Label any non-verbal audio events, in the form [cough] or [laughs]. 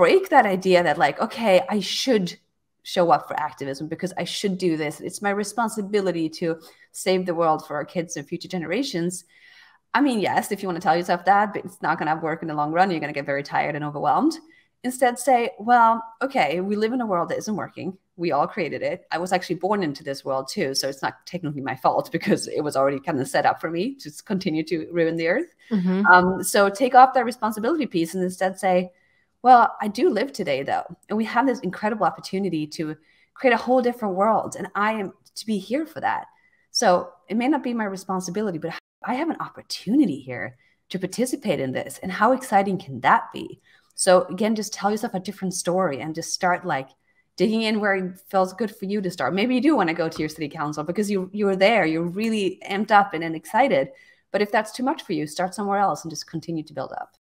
break that idea that like okay i should show up for activism because i should do this. It's my responsibility to save the world for our kids and future generations. I mean yes if you want to tell yourself that but it's not going to work in the long run you're going to get very tired and overwhelmed. Instead say well okay we live in a world that isn't working. We all created it. I was actually born into this world too so it's not technically my fault [laughs] because it was already kind of set up for me to continue to ruin the earth. Mm-hmm. um, so take off that responsibility piece and instead say well, I do live today though, and we have this incredible opportunity to create a whole different world, and I am to be here for that. So it may not be my responsibility, but I have an opportunity here to participate in this. And how exciting can that be? So again, just tell yourself a different story and just start like digging in where it feels good for you to start. Maybe you do want to go to your city council because you you're there, you're really amped up and, and excited. But if that's too much for you, start somewhere else and just continue to build up.